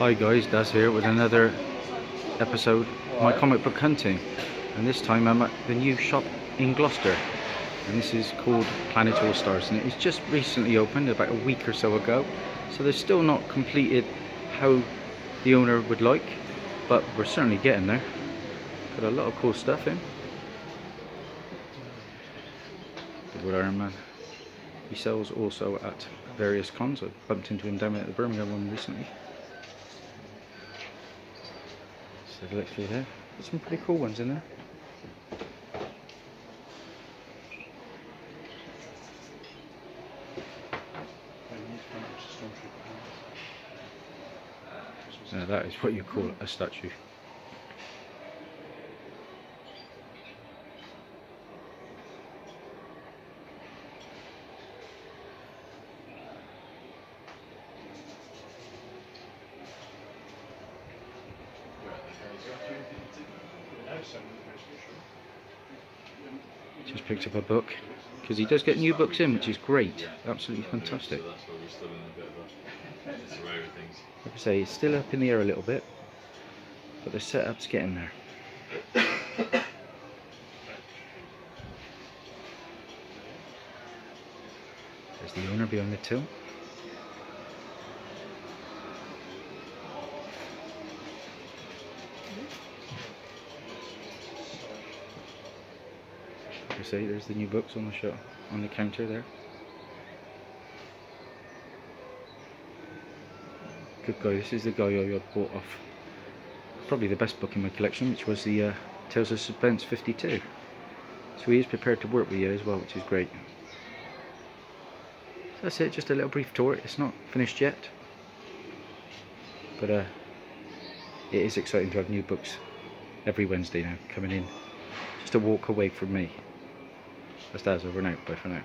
Hi guys, Daz here with another episode of my comic book hunting. And this time I'm at the new shop in Gloucester. And this is called Planet All Stars. And it's just recently opened about a week or so ago. So they're still not completed how the owner would like but we're certainly getting there. Got a lot of cool stuff in. Good Iron Man. He sells also at various cons. I bumped into him down at the Birmingham one recently There. Got some pretty cool ones in there. Now that is what you call a statue. Just picked up a book because he does get new books in, which is great. Absolutely fantastic. Like I say, it's still up in the air a little bit, but the setup's getting there. There's the owner behind the till. I say, there's the new books on the show on the counter there. Good guy. This is the guy I bought off. Probably the best book in my collection, which was the uh, Tales of Suspense 52. So he is prepared to work with you as well, which is great. So that's it. Just a little brief tour. It's not finished yet, but uh, it is exciting to have new books every Wednesday now coming in. Just a walk away from me. That's Daz over and. Bye for now.